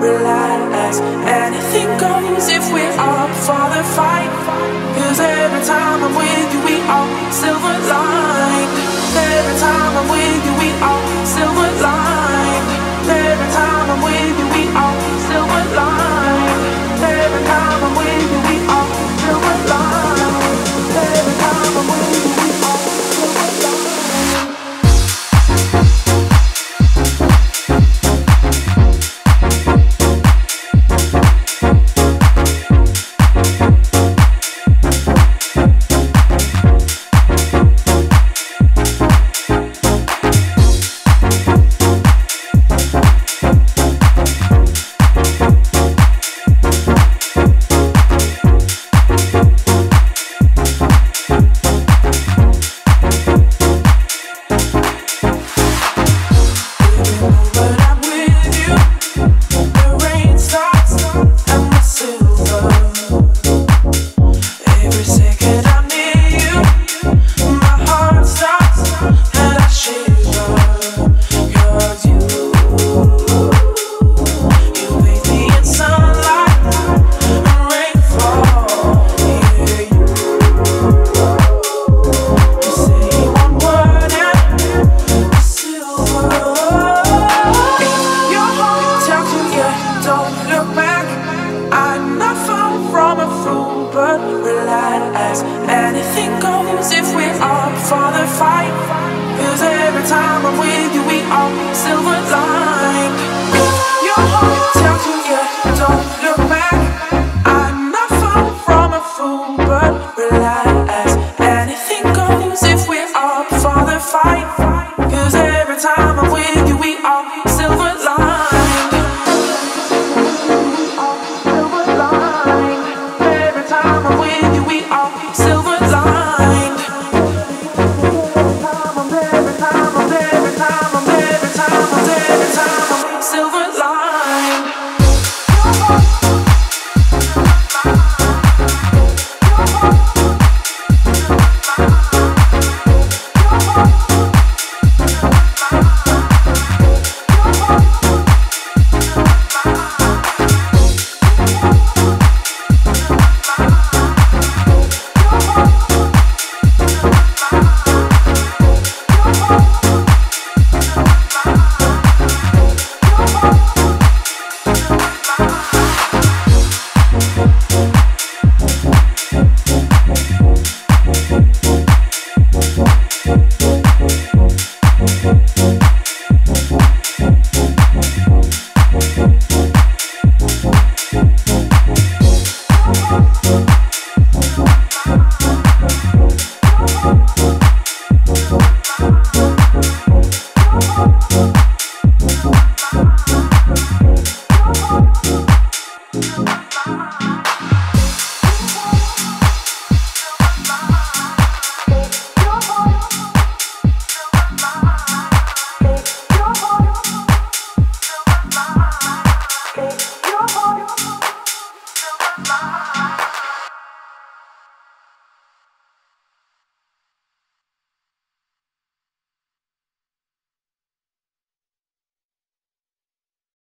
relax. Anything goes if we're up for the fight. Cause every time I'm with you, we are silver line.